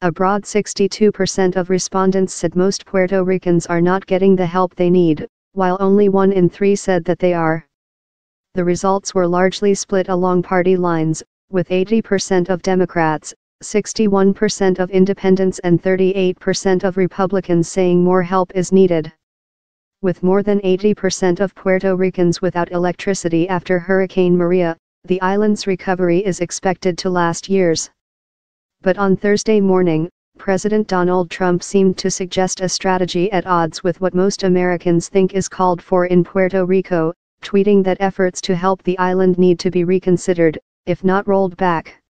A broad 62% of respondents said most Puerto Ricans are not getting the help they need, while only one in three said that they are. The results were largely split along party lines, with 80% of Democrats, 61% of independents and 38% of Republicans saying more help is needed. With more than 80% of Puerto Ricans without electricity after Hurricane Maria, the island's recovery is expected to last years. But on Thursday morning, President Donald Trump seemed to suggest a strategy at odds with what most Americans think is called for in Puerto Rico, tweeting that efforts to help the island need to be reconsidered, if not rolled back.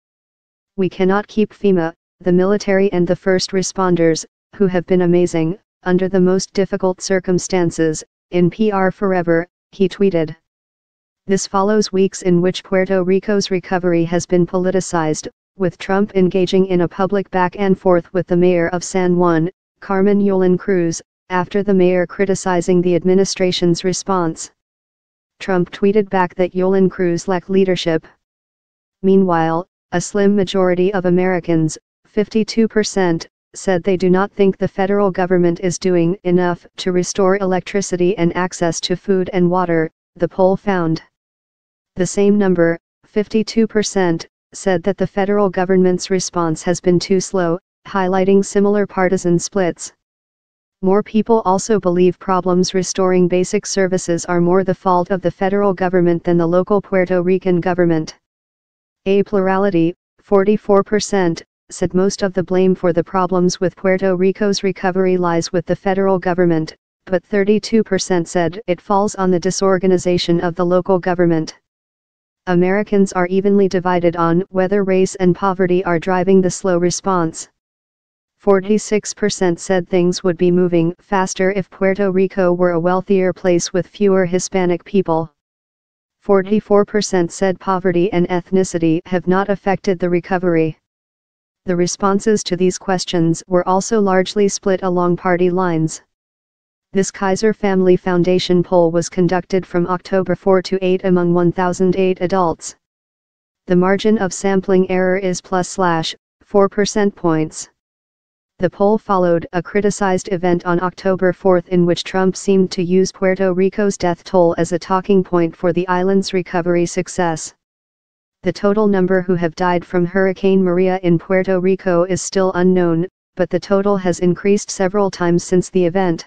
We cannot keep FEMA, the military and the first responders, who have been amazing, under the most difficult circumstances, in PR forever, he tweeted. This follows weeks in which Puerto Rico's recovery has been politicized, with Trump engaging in a public back and forth with the mayor of San Juan, Carmen Yulín Cruz, after the mayor criticizing the administration's response. Trump tweeted back that Yulín Cruz lacked leadership. Meanwhile, a slim majority of Americans, 52%, said they do not think the federal government is doing enough to restore electricity and access to food and water, the poll found. The same number, 52%, said that the federal government's response has been too slow, highlighting similar partisan splits. More people also believe problems restoring basic services are more the fault of the federal government than the local Puerto Rican government. A plurality, 44%, said most of the blame for the problems with Puerto Rico's recovery lies with the federal government, but 32% said it falls on the disorganization of the local government. Americans are evenly divided on whether race and poverty are driving the slow response. 46% said things would be moving faster if Puerto Rico were a wealthier place with fewer Hispanic people. 44% said poverty and ethnicity have not affected the recovery. The responses to these questions were also largely split along party lines. This Kaiser Family Foundation poll was conducted from October 4 to 8 among 1,008 adults. The margin of sampling error is plus slash 4 percent points. The poll followed a criticized event on October 4 in which Trump seemed to use Puerto Rico's death toll as a talking point for the island's recovery success. The total number who have died from Hurricane Maria in Puerto Rico is still unknown, but the total has increased several times since the event.